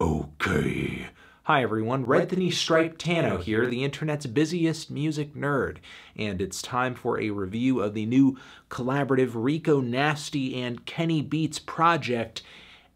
Okay. Hi everyone, Red the Striped Tano here, the internet's busiest music nerd, and it's time for a review of the new collaborative Rico Nasty and Kenny Beats project,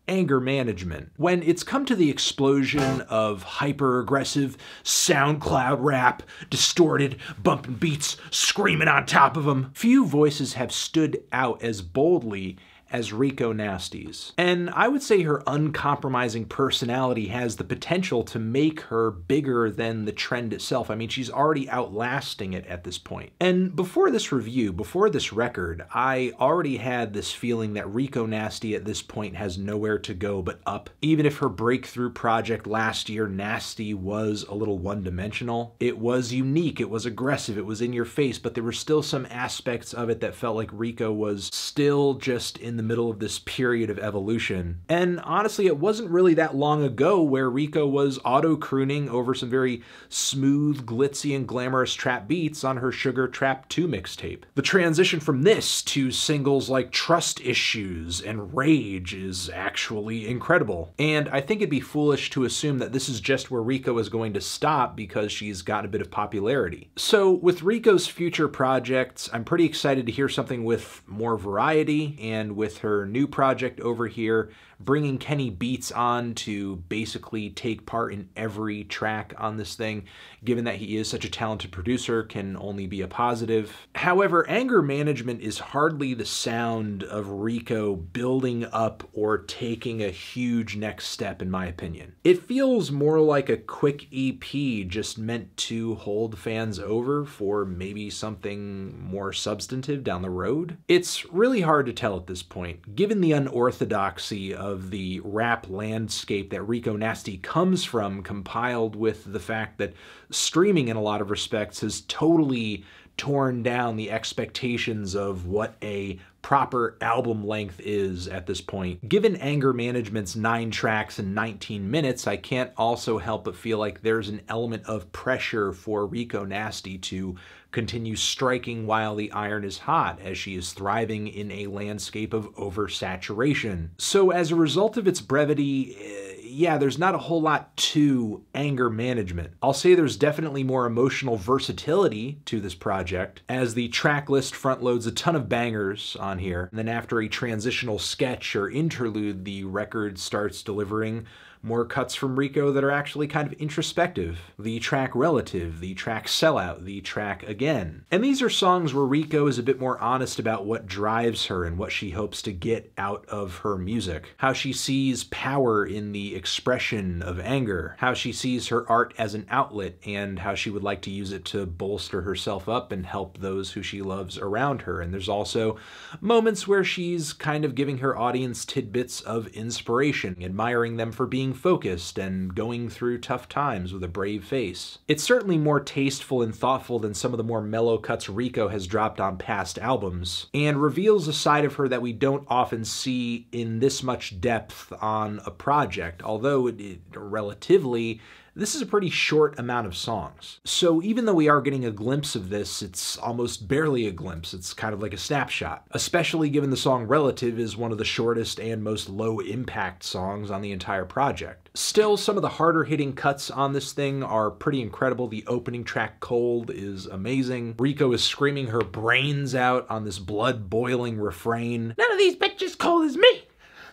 anger management. When it's come to the explosion of hyper-aggressive SoundCloud rap, distorted, bumping beats, screaming on top of them, few voices have stood out as boldly as Rico Nasty's. And I would say her uncompromising personality has the potential to make her bigger than the trend itself. I mean, she's already outlasting it at this point. And before this review, before this record, I already had this feeling that Rico Nasty at this point has nowhere to go but up. Even if her breakthrough project last year, Nasty, was a little one-dimensional, it was unique, it was aggressive, it was in your face, but there were still some aspects of it that felt like Rico was still just in the the middle of this period of evolution. And honestly, it wasn't really that long ago where Rico was auto crooning over some very smooth, glitzy, and glamorous trap beats on her Sugar Trap 2 mixtape. The transition from this to singles like Trust Issues and Rage is actually incredible. And I think it'd be foolish to assume that this is just where Rico is going to stop because she's got a bit of popularity. So with Rico's future projects, I'm pretty excited to hear something with more variety and with with her new project over here, bringing Kenny Beats on to basically take part in every track on this thing, given that he is such a talented producer, can only be a positive. However, anger management is hardly the sound of Rico building up or taking a huge next step, in my opinion. It feels more like a quick EP just meant to hold fans over for maybe something more substantive down the road. It's really hard to tell at this point. Given the unorthodoxy of the rap landscape that Rico Nasty comes from, compiled with the fact that streaming in a lot of respects has totally torn down the expectations of what a proper album length is at this point. Given Anger Management's 9 tracks and 19 minutes, I can't also help but feel like there's an element of pressure for Rico Nasty to continue striking while the iron is hot, as she is thriving in a landscape of oversaturation. So as a result of its brevity, eh, yeah, there's not a whole lot to anger management. I'll say there's definitely more emotional versatility to this project, as the track list front loads a ton of bangers on here. And then after a transitional sketch or interlude, the record starts delivering more cuts from Rico that are actually kind of introspective. The track Relative, the track Sellout, the track Again. And these are songs where Rico is a bit more honest about what drives her and what she hopes to get out of her music. How she sees power in the expression of anger. How she sees her art as an outlet and how she would like to use it to bolster herself up and help those who she loves around her. And there's also moments where she's kind of giving her audience tidbits of inspiration, admiring them for being focused and going through tough times with a brave face. It's certainly more tasteful and thoughtful than some of the more mellow cuts Rico has dropped on past albums, and reveals a side of her that we don't often see in this much depth on a project, although it, it relatively this is a pretty short amount of songs. So even though we are getting a glimpse of this, it's almost barely a glimpse. It's kind of like a snapshot, especially given the song Relative is one of the shortest and most low impact songs on the entire project. Still, some of the harder hitting cuts on this thing are pretty incredible. The opening track, Cold, is amazing. Rico is screaming her brains out on this blood boiling refrain. None of these bitches cold as me!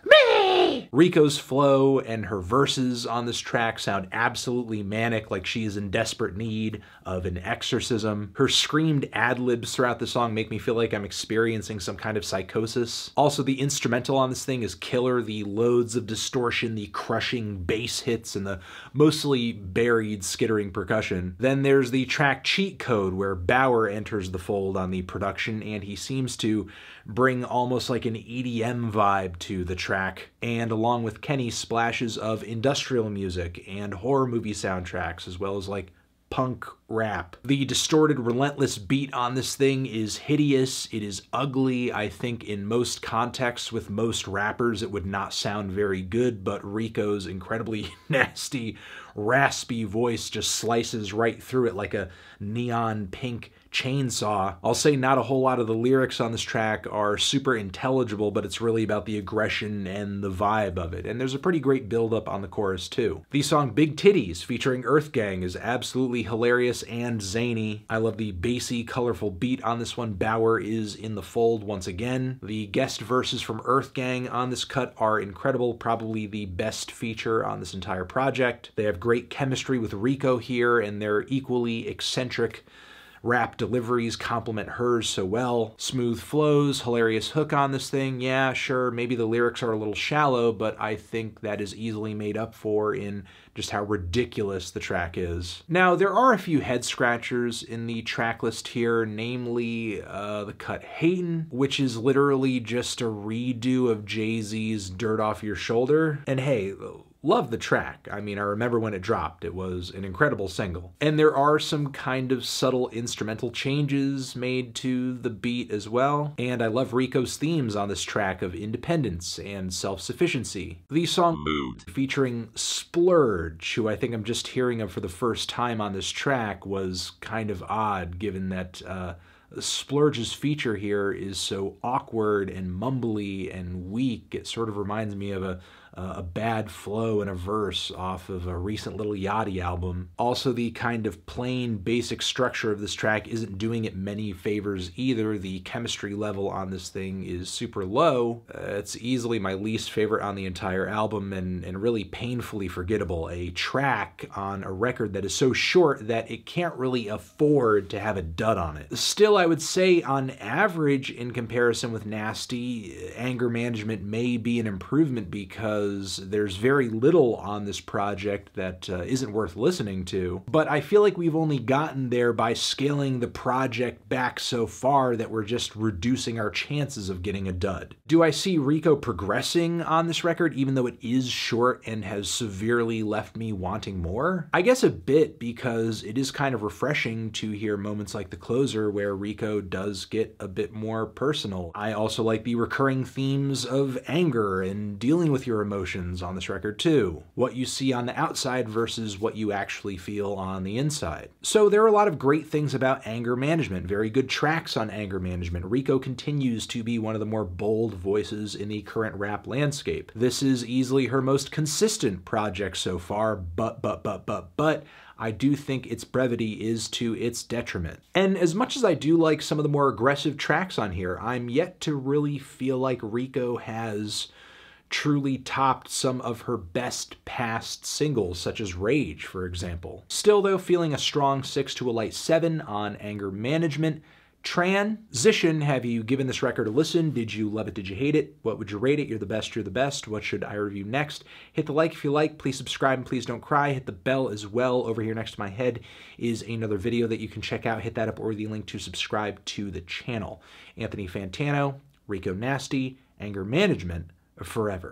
Me! Rico's flow and her verses on this track sound absolutely manic, like she is in desperate need of an exorcism. Her screamed ad libs throughout the song make me feel like I'm experiencing some kind of psychosis. Also, the instrumental on this thing is killer. The loads of distortion, the crushing bass hits, and the mostly buried skittering percussion. Then there's the track Cheat Code, where Baauer enters the fold on the production, and he seems to bring almost like an EDM vibe to the track, and along with Kenny, splashes of industrial music and horror movie soundtracks, as well as like punk rap. The distorted, relentless beat on this thing is hideous. It is ugly. I think in most contexts with most rappers it would not sound very good, but Rico's incredibly nasty, raspy voice just slices right through it like a neon pink chainsaw. I'll say not a whole lot of the lyrics on this track are super intelligible, but it's really about the aggression and the vibe of it. And there's a pretty great build up on the chorus too. The song Big Titties featuring EarthGang is absolutely hilarious and zany. I love the bassy, colorful beat on this one. Baauer is in the fold once again. The guest verses from EarthGang on this cut are incredible, probably the best feature on this entire project. They have great chemistry with Rico here, and they're equally eccentric rap deliveries complement hers so well. Smooth flows, hilarious hook on this thing. Yeah, sure, maybe the lyrics are a little shallow, but I think that is easily made up for in just how ridiculous the track is. Now, there are a few head scratchers in the track list here, namely uh, the cut Hatin, which is literally just a redo of Jay Z's Dirt Off Your Shoulder. And hey, Love the track. I mean, I remember when it dropped. It was an incredible single. And there are some kind of subtle instrumental changes made to the beat as well. And I love Rico's themes on this track of independence and self-sufficiency. The song Mood featuring Splurge, who I think I'm just hearing of for the first time on this track, was kind of odd given that uh, Splurge's feature here is so awkward and mumbly and weak. It sort of reminds me of a a bad flow in a verse off of a recent Lil Yachty album. Also, the kind of plain basic structure of this track isn't doing it many favors either. The chemistry level on this thing is super low. Uh, it's easily my least favorite on the entire album and, and really painfully forgettable. A track on a record that is so short that it can't really afford to have a dud on it. Still, I would say on average, in comparison with Nasty, anger management may be an improvement because there's very little on this project that uh, not worth listening to. But I feel like we've only gotten there by scaling the project back so far that we're just reducing our chances of getting a dud. Do I see Rico progressing on this record even though it is short and has severely left me wanting more? I guess a bit because it is kind of refreshing to hear moments like the closer where Rico does get a bit more personal. I also like the recurring themes of anger and dealing with your emotions on this record too. What you see on the outside versus what you actually feel on the inside. So there are a lot of great things about anger management, very good tracks on anger management. Rico continues to be one of the more bold voices in the current rap landscape. This is easily her most consistent project so far, but, but, but, but, but, I do think its brevity is to its detriment. And as much as I do like some of the more aggressive tracks on here, I'm yet to really feel like Rico has truly topped some of her best past singles, such as Rage, for example. Still, though, feeling a strong 6 to a light 7 on anger management. Transition, have you given this record a listen? Did you love it? Did you hate it? What would you rate it? You're the best, you're the best. What should I review next? Hit the like if you like. Please subscribe and please don't cry. Hit the bell as well. Over here next to my head is another video that you can check out. Hit that up or the link to subscribe to the channel. Anthony Fantano, Rico Nasty, Anger Management, forever.